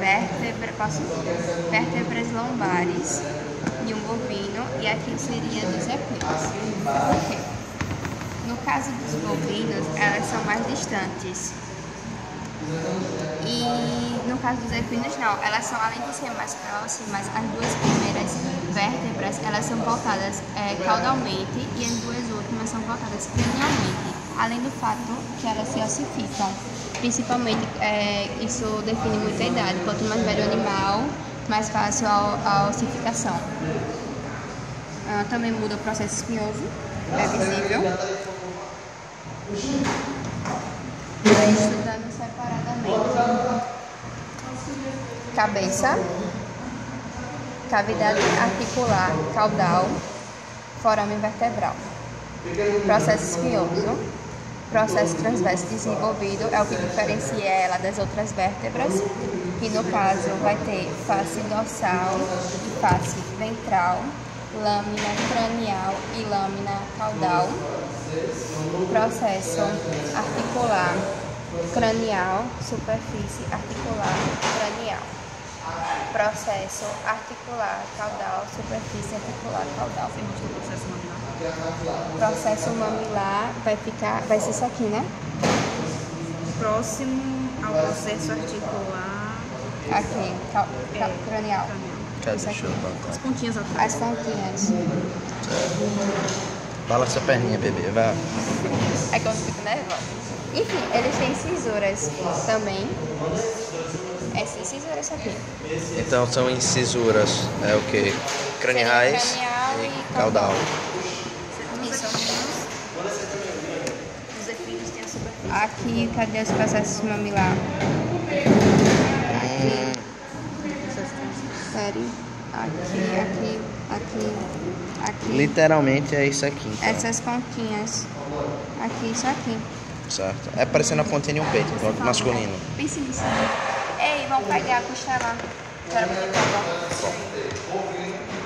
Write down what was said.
vértebra, vértebras lombares de um bovino e aqui seria dos equinos. No caso dos bovinos, elas são mais distantes. E no caso dos equinos, não. Elas são, além de ser mais próximas, as duas primeiras vértebras, elas são voltadas é, caudalmente e as duas últimas são voltadas cranialmente. Além do fato que elas se ossificam. Principalmente, é, isso define muito a idade. Quanto mais velho o animal, mais fácil a, a ossificação. Ah, também muda o processo espinhoso, é visível. Estudando separadamente. Cabeça, cavidade articular, caudal, forame vertebral. Processo espinhoso. Processo transverso desenvolvido é o que diferencia ela das outras vértebras, que no caso vai ter face dorsal face ventral, lâmina cranial e lâmina caudal, processo articular cranial, superfície articular cranial, processo articular caudal, superfície articular caudal. Processo mamilar vai ficar, vai ser isso aqui, né? Próximo ao processo articular. Aqui, cal, cal, É, cranial. Isso eu aqui. levantar. As pontinhas atrás. As pontinhas. Balança a perninha, bebê, vai. É que eu fico nervosa. Enfim, eles têm cisuras também. Aqui. Então são incisuras, é o que? Craniais cranial e e caudal. Isso. Aqui, cadê os processos mamilar? Hum, Sério? Aqui, aqui, aqui, aqui. literalmente é isso aqui, então, Essas pontinhas. Aqui, isso aqui. certo? É parecendo a pontinha de um peito, então, masculino. Pense nisso. vão pagar, custará para mim, tá bom?